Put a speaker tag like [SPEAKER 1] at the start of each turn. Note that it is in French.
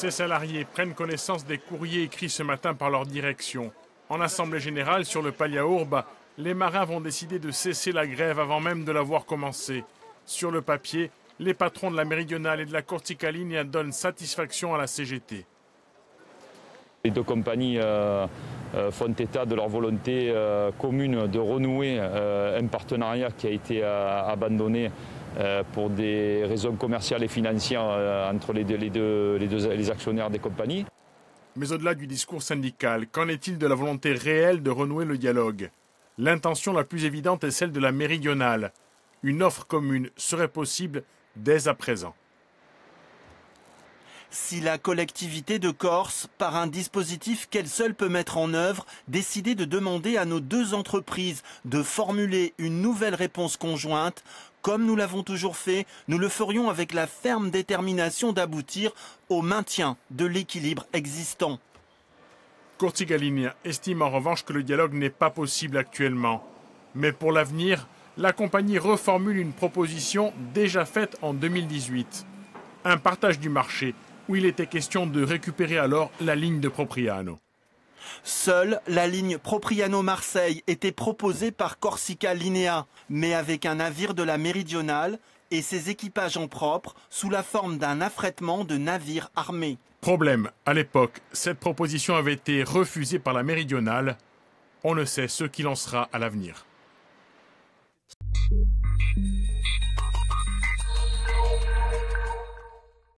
[SPEAKER 1] Ces salariés prennent connaissance des courriers écrits ce matin par leur direction. En assemblée générale sur le Paliaourba, les marins vont décider de cesser la grève avant même de l'avoir commencé. Sur le papier, les patrons de la Méridionale et de la Cortica Linea donnent satisfaction à la CGT.
[SPEAKER 2] Les deux compagnies euh, euh, font état de leur volonté euh, commune de renouer un partenariat qui a été abandonné pour des raisons commerciales et financières entre les les actionnaires des compagnies.
[SPEAKER 1] Mais au-delà du discours syndical, qu'en est-il de la volonté réelle de renouer le dialogue? L'intention la plus évidente est celle de la méridionale. Une offre commune serait possible dès à présent.
[SPEAKER 3] Si la collectivité de Corse, par un dispositif qu'elle seule peut mettre en œuvre, décidait de demander à nos deux entreprises de formuler une nouvelle réponse conjointe, comme nous l'avons toujours fait, nous le ferions avec la ferme détermination d'aboutir au maintien de l'équilibre existant.
[SPEAKER 1] Cortigaline estime en revanche que le dialogue n'est pas possible actuellement. Mais pour l'avenir, la compagnie reformule une proposition déjà faite en 2018. Un partage du marché où il était question de récupérer alors la ligne de Propriano.
[SPEAKER 3] Seule la ligne Propriano-Marseille était proposée par Corsica Linea, mais avec un navire de la Méridionale et ses équipages en propre sous la forme d'un affrètement de navires armés.
[SPEAKER 1] Problème, à l'époque, cette proposition avait été refusée par la Méridionale. On ne sait ce qu'il en sera à l'avenir.